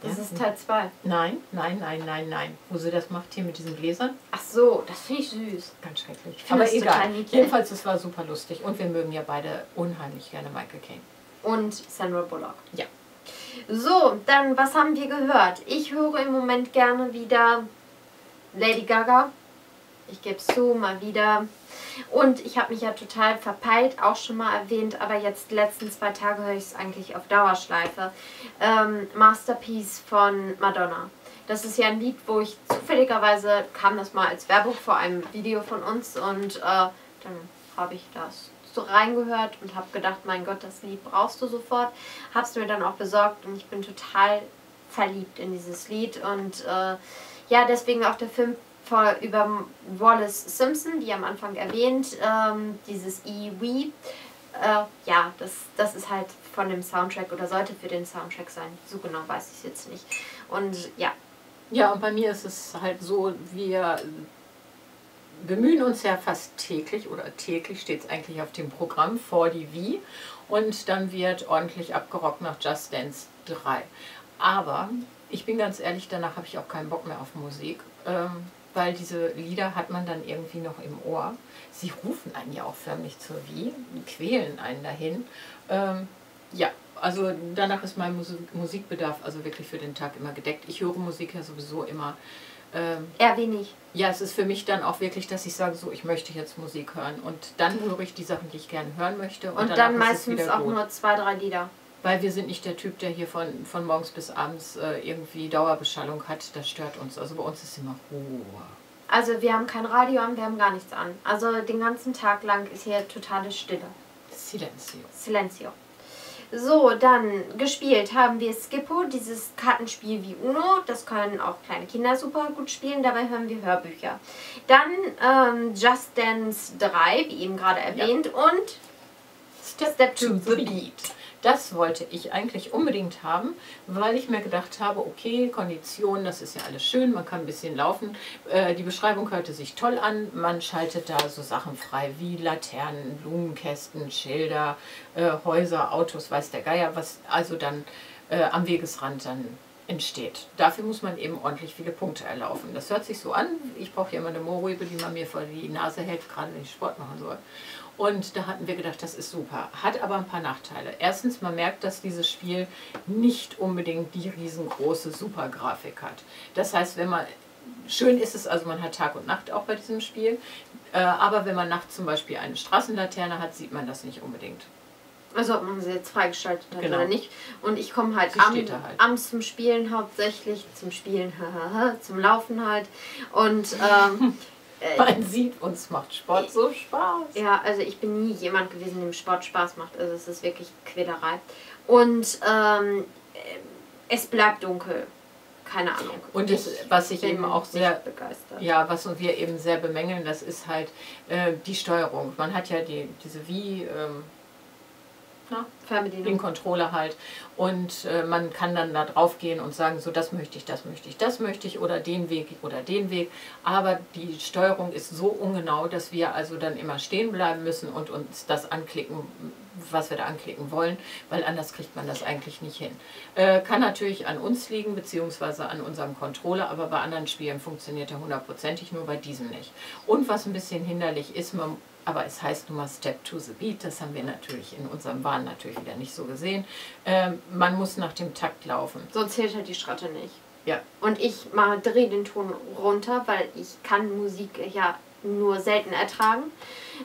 Das ja? ist Teil 2.
Nein, nein, nein, nein, nein. Wo sie das macht hier mit diesen Gläsern.
Ach so, das finde ich süß.
Ganz schrecklich. Aber egal. Jedenfalls, es war super lustig. Und wir mögen ja beide unheimlich gerne Michael Caine.
Und Sandra Bullock.
Ja.
So, dann was haben wir gehört? Ich höre im Moment gerne wieder Lady Gaga. Ich gebe es zu, mal wieder. Und ich habe mich ja total verpeilt, auch schon mal erwähnt, aber jetzt die letzten zwei Tage höre ich es eigentlich auf Dauerschleife. Ähm, Masterpiece von Madonna. Das ist ja ein Lied, wo ich zufälligerweise kam das mal als Werbung vor einem Video von uns und äh, dann habe ich das so reingehört und habe gedacht, mein Gott, das Lied brauchst du sofort. Habe es mir dann auch besorgt und ich bin total verliebt in dieses Lied und äh, ja, deswegen auch der Film vor, über Wallace Simpson, wie am Anfang erwähnt, ähm, dieses E-Wee. Äh, ja, das, das ist halt von dem Soundtrack oder sollte für den Soundtrack sein. So genau weiß ich es jetzt nicht. Und ja.
Ja, und bei mir ist es halt so, wir bemühen uns ja fast täglich oder täglich steht es eigentlich auf dem Programm vor die Wie und dann wird ordentlich abgerockt nach Just Dance 3. Aber ich bin ganz ehrlich, danach habe ich auch keinen Bock mehr auf Musik, ähm, weil diese Lieder hat man dann irgendwie noch im Ohr. Sie rufen einen ja auch förmlich zur Wie, quälen einen dahin. Ähm, ja, also danach ist mein Musikbedarf also wirklich für den Tag immer gedeckt. Ich höre Musik ja sowieso immer.
Ähm, Eher wenig.
Ja, es ist für mich dann auch wirklich, dass ich sage, so, ich möchte jetzt Musik hören. Und dann höre ich die Sachen, die ich gerne hören möchte.
Und, und dann meistens auch gut. nur zwei, drei Lieder.
Weil wir sind nicht der Typ, der hier von, von morgens bis abends äh, irgendwie Dauerbeschallung hat. Das stört uns. Also bei uns ist immer Ruhe.
Also wir haben kein Radio an, wir haben gar nichts an. Also den ganzen Tag lang ist hier totale Stille.
Silencio.
Silencio. So, dann gespielt haben wir Skippo, dieses Kartenspiel wie Uno. Das können auch kleine Kinder super gut spielen. Dabei hören wir Hörbücher. Dann ähm, Just Dance 3, wie eben gerade erwähnt. Ja. Und
Step, Step to, to the Beat. Das wollte ich eigentlich unbedingt haben, weil ich mir gedacht habe, okay, Kondition, das ist ja alles schön, man kann ein bisschen laufen. Äh, die Beschreibung hörte sich toll an. Man schaltet da so Sachen frei wie Laternen, Blumenkästen, Schilder, äh, Häuser, Autos, weiß der Geier, was also dann äh, am Wegesrand dann entsteht. Dafür muss man eben ordentlich viele Punkte erlaufen. Das hört sich so an, ich brauche ja immer eine Mohrrübe, die man mir vor die Nase hält, gerade wenn ich Sport machen soll. Und da hatten wir gedacht, das ist super. Hat aber ein paar Nachteile. Erstens, man merkt, dass dieses Spiel nicht unbedingt die riesengroße Supergrafik hat. Das heißt, wenn man schön ist es, also man hat Tag und Nacht auch bei diesem Spiel, äh, aber wenn man nachts zum Beispiel eine Straßenlaterne hat, sieht man das nicht unbedingt.
Also ob man sie jetzt freigeschaltet hat genau. oder nicht. Und ich komme halt, am, halt abends zum Spielen hauptsächlich, zum Spielen, zum Laufen halt. Und ähm,
Äh, Man sieht, uns macht Sport so Spaß.
Ja, also ich bin nie jemand gewesen, dem Sport Spaß macht. Also es ist wirklich Quälerei. Und ähm, äh, es bleibt dunkel. Keine Ahnung.
Und das, was ich eben auch sehr begeistert. Ja, was wir eben sehr bemängeln, das ist halt äh, die Steuerung. Man hat ja die, diese wie ähm, Fernbedienung. Den Controller halt. Und äh, man kann dann da drauf gehen und sagen, so das möchte ich, das möchte ich, das möchte ich oder den Weg oder den Weg. Aber die Steuerung ist so ungenau, dass wir also dann immer stehen bleiben müssen und uns das anklicken, was wir da anklicken wollen, weil anders kriegt man das eigentlich nicht hin. Äh, kann natürlich an uns liegen, beziehungsweise an unserem Controller, aber bei anderen Spielen funktioniert er hundertprozentig, nur bei diesem nicht. Und was ein bisschen hinderlich ist, man aber es heißt nun mal Step to the Beat, das haben wir natürlich in unserem Wahn natürlich wieder nicht so gesehen. Ähm, man muss nach dem Takt laufen.
Sonst zählt halt die Stratte nicht.
Ja.
Und ich drehe den Ton runter, weil ich kann Musik ja nur selten ertragen.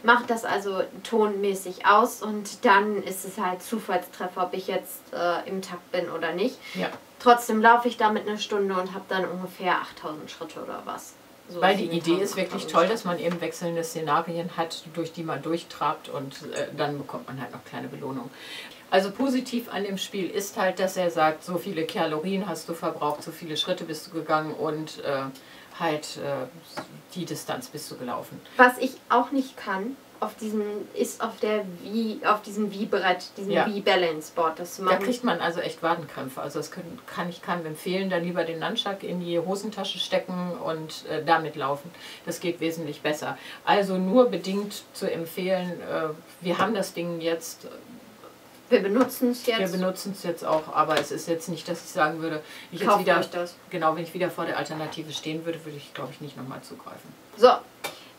Mache das also tonmäßig aus und dann ist es halt Zufallstreffer, ob ich jetzt äh, im Takt bin oder nicht.
Ja.
Trotzdem laufe ich damit eine Stunde und habe dann ungefähr 8000 Schritte oder was.
So Weil die Idee ist wirklich toll, dass man eben wechselnde Szenarien hat, durch die man durchtrabt und äh, dann bekommt man halt noch kleine Belohnung. Also positiv an dem Spiel ist halt, dass er sagt, so viele Kalorien hast du verbraucht, so viele Schritte bist du gegangen und äh, halt äh, die Distanz bist du gelaufen.
Was ich auch nicht kann, auf diesem ist auf der wie auf diesem Wie-Brett, diesem ja. Wie-Balance-Board. Das
da kriegt man also echt Wadenkrämpfe. Also das können, kann ich keinem empfehlen, dann lieber den Nunchuck in die Hosentasche stecken und äh, damit laufen. Das geht wesentlich besser. Also nur bedingt zu empfehlen, äh, wir haben das Ding jetzt.
Wir benutzen es jetzt.
Wir benutzen es jetzt auch, aber es ist jetzt nicht, dass ich sagen würde, ich jetzt wieder, genau, wenn ich wieder vor der Alternative stehen würde, würde ich, glaube ich, nicht nochmal zugreifen.
So,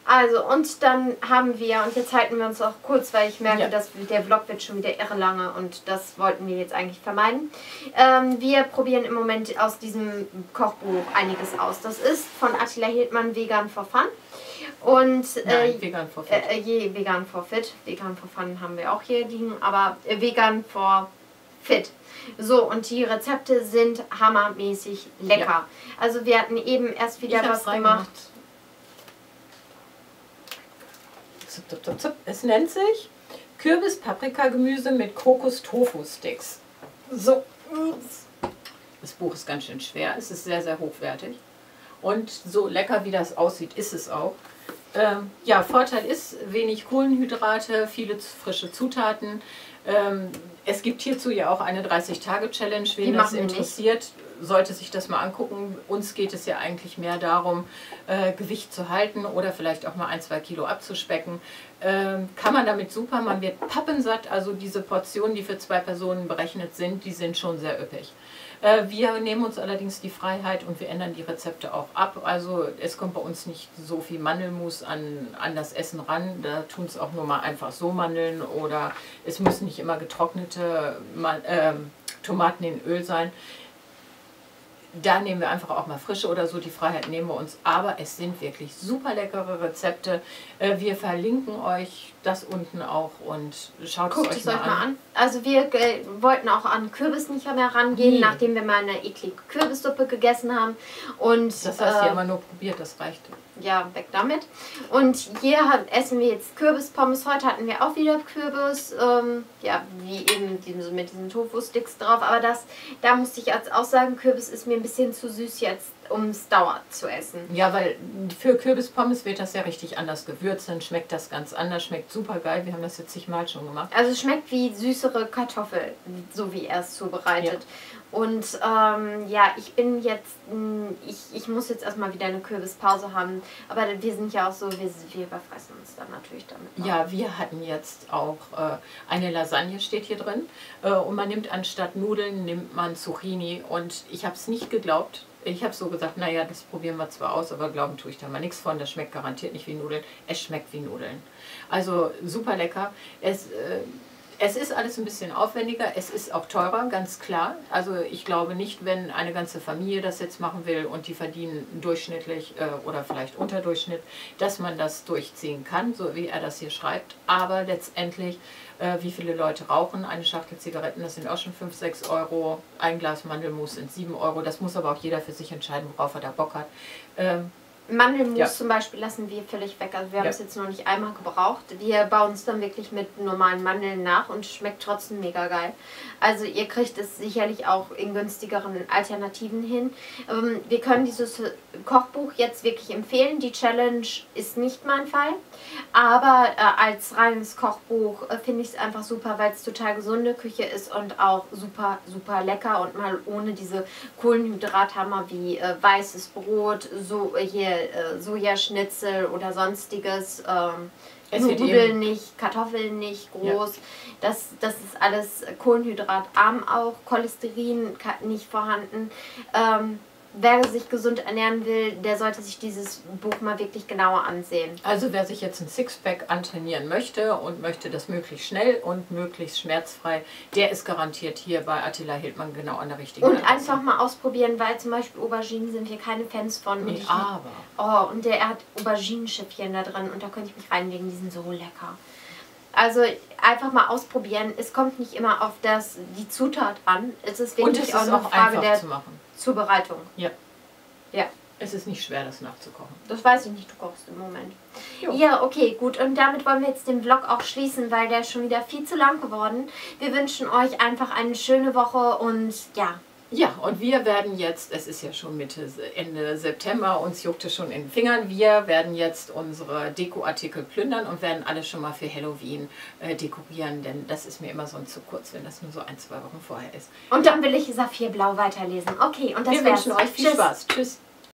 also, und dann haben wir, und jetzt halten wir uns auch kurz, weil ich merke, ja. dass der Vlog wird schon wieder irre lange und das wollten wir jetzt eigentlich vermeiden. Ähm, wir probieren im Moment aus diesem Kochbuch einiges aus. Das ist von Attila Hildmann Vegan for Fun. Und
äh, Nein, Vegan for Fit.
Äh, je, Vegan for Fit. Vegan for Fun haben wir auch hier liegen, aber äh, Vegan for fit. So, und die Rezepte sind hammermäßig lecker. Ja. Also wir hatten eben erst wieder was gemacht.
Zup, es nennt sich Kürbis-Paprika-Gemüse mit Kokos-Tofu-Sticks. So. Das Buch ist ganz schön schwer. Es ist sehr, sehr hochwertig. Und so lecker wie das aussieht, ist es auch. Ähm, ja, Vorteil ist wenig Kohlenhydrate, viele frische Zutaten. Ähm, es gibt hierzu ja auch eine 30-Tage-Challenge. Wen das interessiert, sollte sich das mal angucken. Uns geht es ja eigentlich mehr darum, äh, Gewicht zu halten oder vielleicht auch mal ein, zwei Kilo abzuspecken. Ähm, kann man damit super, man wird pappensatt. Also diese Portionen, die für zwei Personen berechnet sind, die sind schon sehr üppig. Äh, wir nehmen uns allerdings die Freiheit und wir ändern die Rezepte auch ab. Also es kommt bei uns nicht so viel Mandelmus an, an das Essen ran. Da tun es auch nur mal einfach so Mandeln oder es müssen nicht immer getrocknete äh, Tomaten in Öl sein da nehmen wir einfach auch mal frische oder so, die Freiheit nehmen wir uns. Aber es sind wirklich super leckere Rezepte. Äh, wir verlinken euch das unten auch und schaut Guckt es euch, mal, euch mal an.
Also wir äh, wollten auch an Kürbis nicht mehr rangehen, nee. nachdem wir mal eine eklige Kürbissuppe gegessen haben. Und,
das hast du äh, ja immer nur probiert, das reicht
ja, weg damit. Und hier hat, essen wir jetzt Kürbispommes. Heute hatten wir auch wieder Kürbis. Ähm, ja, wie eben die, mit diesen Tofu-Sticks drauf. Aber das, da musste ich jetzt auch sagen, Kürbis ist mir ein bisschen zu süß jetzt, um es dauernd zu essen.
Ja, weil für Kürbispommes wird das ja richtig anders gewürzt. Dann schmeckt das ganz anders. Schmeckt super geil. Wir haben das jetzt zigmal schon gemacht.
Also es schmeckt wie süßere Kartoffel, so wie er es zubereitet. Ja. Und ähm, ja, ich bin jetzt, ich, ich muss jetzt erstmal wieder eine Kürbispause haben. Aber wir sind ja auch so, wir, wir überfressen uns dann natürlich damit.
Noch. Ja, wir hatten jetzt auch äh, eine Lasagne, steht hier drin. Äh, und man nimmt anstatt Nudeln, nimmt man Zucchini. Und ich habe es nicht geglaubt. Ich habe so gesagt, naja, das probieren wir zwar aus, aber glauben tue ich da mal nichts von. Das schmeckt garantiert nicht wie Nudeln. Es schmeckt wie Nudeln. Also super lecker. Es... Äh, es ist alles ein bisschen aufwendiger, es ist auch teurer, ganz klar. Also ich glaube nicht, wenn eine ganze Familie das jetzt machen will und die verdienen durchschnittlich äh, oder vielleicht Unterdurchschnitt, dass man das durchziehen kann, so wie er das hier schreibt. Aber letztendlich, äh, wie viele Leute rauchen, eine Schachtel Zigaretten, das sind auch schon 5, 6 Euro, ein Glas Mandelmus sind 7 Euro. Das muss aber auch jeder für sich entscheiden, worauf er da Bock hat. Ähm,
Mandelmus ja. zum Beispiel lassen wir völlig weg. Also wir haben ja. es jetzt noch nicht einmal gebraucht. Wir bauen es dann wirklich mit normalen Mandeln nach und schmeckt trotzdem mega geil. Also ihr kriegt es sicherlich auch in günstigeren Alternativen hin. Ähm, wir können dieses Kochbuch jetzt wirklich empfehlen. Die Challenge ist nicht mein Fall. Aber äh, als reines Kochbuch äh, finde ich es einfach super, weil es total gesunde Küche ist und auch super, super lecker und mal ohne diese Kohlenhydrathammer wie äh, weißes Brot, so hier äh, Sojaschnitzel oder sonstiges. Ähm, Nudeln nicht, Kartoffeln nicht groß. Ja. Das, das ist alles kohlenhydratarm auch, Cholesterin nicht vorhanden. Ähm, wer sich gesund ernähren will, der sollte sich dieses Buch mal wirklich genauer ansehen.
Also wer sich jetzt ein Sixpack antrainieren möchte und möchte das möglichst schnell und möglichst schmerzfrei, der ist garantiert hier bei Attila Hildmann genau an der richtigen
Und Adresse. einfach mal ausprobieren, weil zum Beispiel Auberginen sind wir keine Fans von.
Nee, ich, aber.
Oh, und der er hat Auberginenschiffchen da drin und da könnte ich mich reinlegen, die sind so lecker. Also einfach mal ausprobieren. Es kommt nicht immer auf das, die Zutat an. Es ist wirklich
und es auch eine Frage der zu machen.
Zubereitung.
Ja.
Ja.
Es ist nicht schwer, das nachzukochen.
Das weiß ich nicht, du kochst im Moment. Jo. Ja, okay, gut. Und damit wollen wir jetzt den Vlog auch schließen, weil der ist schon wieder viel zu lang geworden. Wir wünschen euch einfach eine schöne Woche und ja,
ja, und wir werden jetzt, es ist ja schon Mitte, Ende September, uns juckt es schon in den Fingern, wir werden jetzt unsere Dekoartikel plündern und werden alles schon mal für Halloween äh, dekorieren, denn das ist mir immer so zu kurz, wenn das nur so ein, zwei Wochen vorher ist.
Und dann will ich Saphirblau weiterlesen. Okay, und das
Wir wünschen euch viel Tschüss. Spaß. Tschüss.